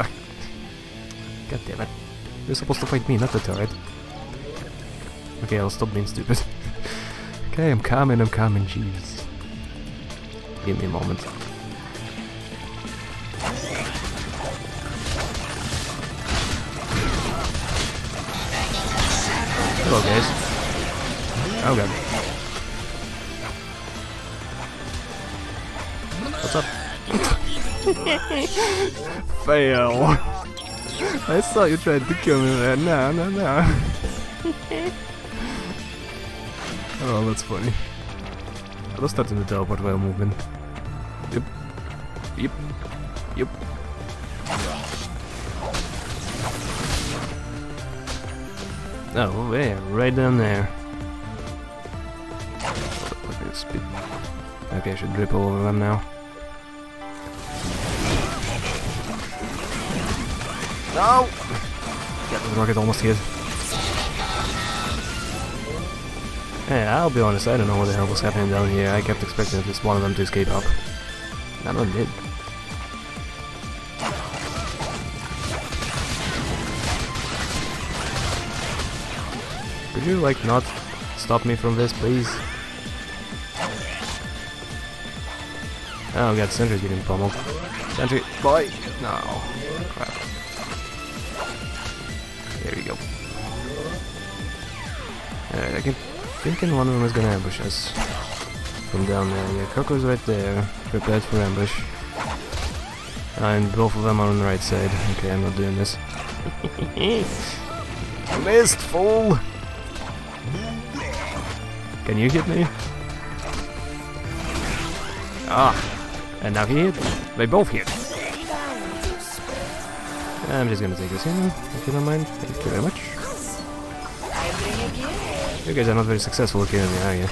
God damn it. You're supposed to fight me, not the turret. Okay, I'll stop being stupid. okay, I'm coming, I'm coming, jeez. Give me a moment. Hello, guys. Oh god. What's up? Fail. I saw you tried to kill me there. No, no, no. oh, that's funny. I was starting to teleport while moving. Yep. Yep. Oh, there, right down there. Look at speed. Okay, I should drip all over them now. No! Yeah, the rocket almost hit. Hey, I'll be honest, I don't know what the hell was happening down here. I kept expecting at least one of them to escape up. None of them did. You, like, not stop me from this, please? Oh god, Sentry's getting pummeled. Sentry, boy! No. Crap. There we go. Alright, I can thinking one of them is gonna ambush us. From down there. Yeah, Coco's right there. Prepared for ambush. Uh, and both of them are on the right side. Okay, I'm not doing this. Missed, fool! Can you hit me? Ah! And now he hit. They both hit. I'm just gonna take this in, if you don't mind. Thank you very much. You guys are not very successful at killing me, are you?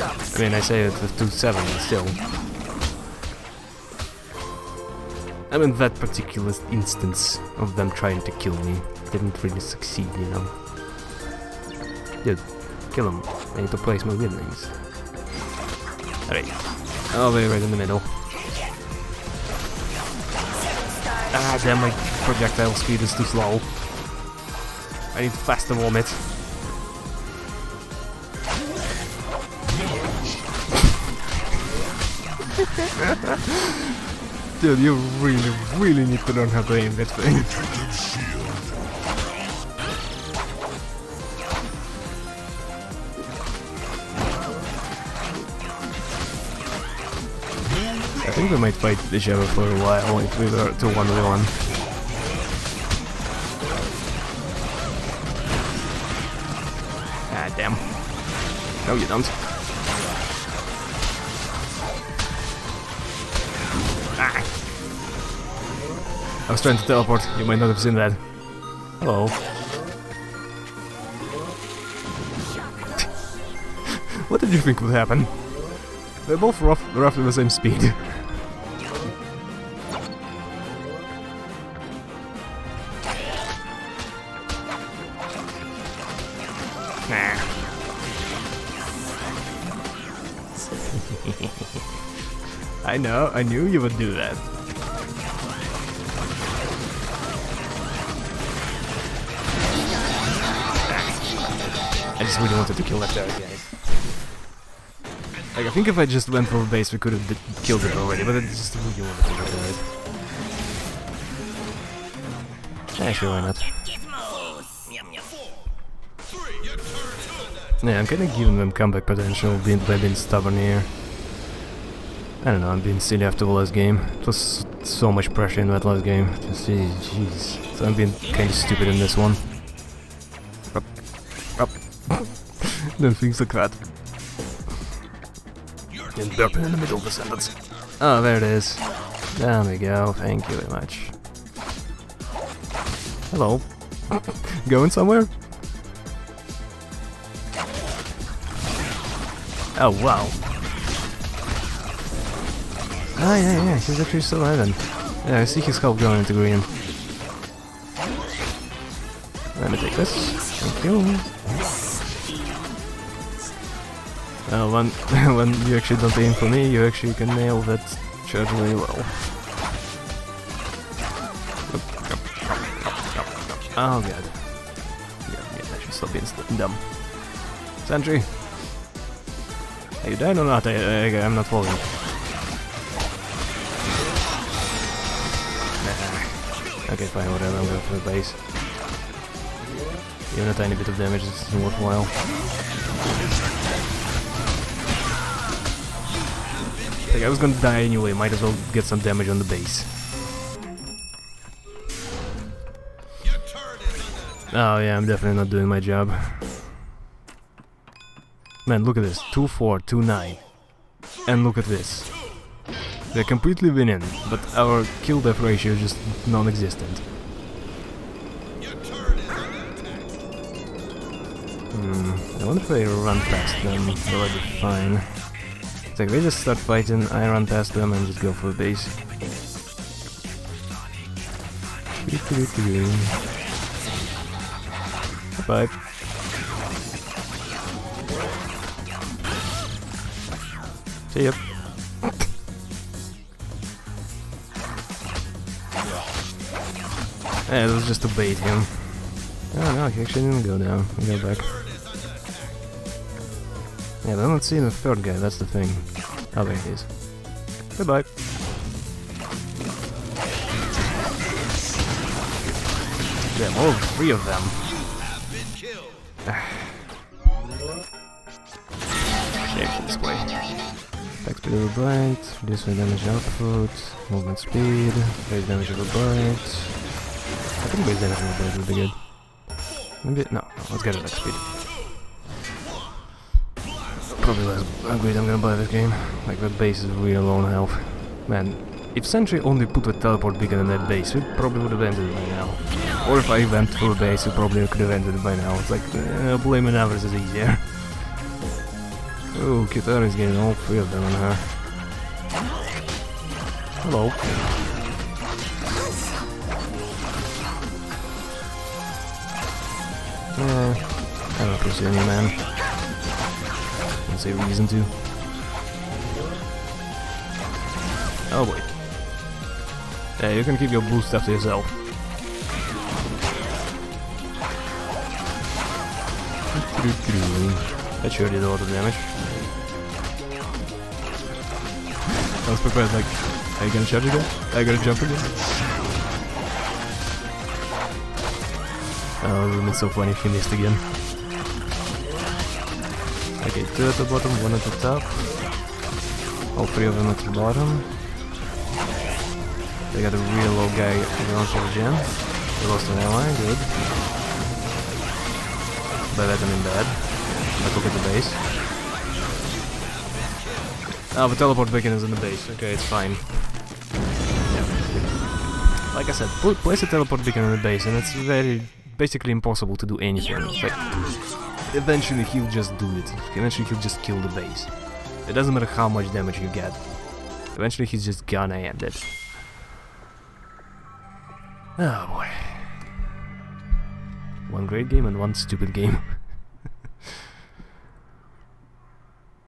I mean, I say it with 2-7, still. I mean, that particular instance of them trying to kill me didn't really succeed, you know. Dude, kill them. I need to place my weedlings. Alright. Oh, they're right in the middle. Ah, damn, my projectile speed is too slow. I need faster vomit. Dude, you really, really need to learn how to aim that thing. think we might fight each other for a while if we were to 1v1. Ah, damn. No, you don't. Ah. I was trying to teleport. You might not have seen that. Hello. what did you think would happen? They're both rough, roughly the same speed. I knew you would do that. I just really wanted to kill that guy, guys. Like, I think if I just went for base, we could have killed it already, but I just really wanted to kill it. Actually, why not? Yeah, I'm kinda giving them comeback potential by being stubborn here. I don't know, I'm being silly after the last game. It was so much pressure in that last game. Just, eh, jeez. So I'm being kinda stupid in this one. Up. Up. Don't things like that. And burping in the middle of the sentence. Oh, there it is. There we go. Thank you very much. Hello. Going somewhere? Oh, wow. Ah, yeah, yeah, he's actually still hiding. Yeah, I see his health going into green. Let me take this. Thank you. Uh, when, when you actually don't aim for me, you actually can nail that charge really well. Oh god. Yeah, yeah, I should stop being dumb. Sentry! Are you dead or not? I, I, I'm not falling. Okay, fine, whatever, I'm going for the base. Even a tiny bit of damage is worthwhile. Like, I was gonna die anyway, might as well get some damage on the base. Oh yeah, I'm definitely not doing my job. Man, look at this. 2-4, 2-9. And look at this. They're completely winning, but our kill death ratio is just non-existent. Hmm, I wonder if I run past them, I be fine? It's like they just start fighting, I run past them and just go for the base. Bye. See ya. Yeah, it was just to bait him. Oh no, he actually didn't go down. He go back. Yeah, but I'm not seeing the third guy, that's the thing. Oh, there he is. Goodbye. Damn, all three of them. Shame this way. Attack speed of a bite, reduce damage output, movement speed, base damage of a bite. I think base damage of a bite would be good. Maybe, no, let's get attack speed. Probably less upgrade I'm gonna buy this game. Like, that base is real low on health. Man, if Sentry only put a teleport beacon in that base, we probably would have ended it by now. Or if I went for a base, we probably could have ended it by now. It's like, uh, blaming others is easier. Oh, Qitara's getting all three of them on her. Hello. Yeah, I don't pursue any man. Don't say reason to. Oh wait. Yeah, you can keep your boost stuff to yourself. That sure did a lot of damage. I was prepared like, are you gonna charge again? Are you gonna jump again? Oh, it would have so funny if he missed again. Okay, two at the bottom, one at the top. All three of them at the bottom. They got a real low guy around for the gem. They lost an ally, good. By that I mean bad. Let's look at the base. Oh, the teleport beacon is in the base. Okay, it's fine. Yeah. Like I said, place a teleport beacon in the base, and it's very basically impossible to do anything. Like, eventually he'll just do it. Eventually he'll just kill the base. It doesn't matter how much damage you get. Eventually he's just gonna end it. Oh boy. One great game and one stupid game.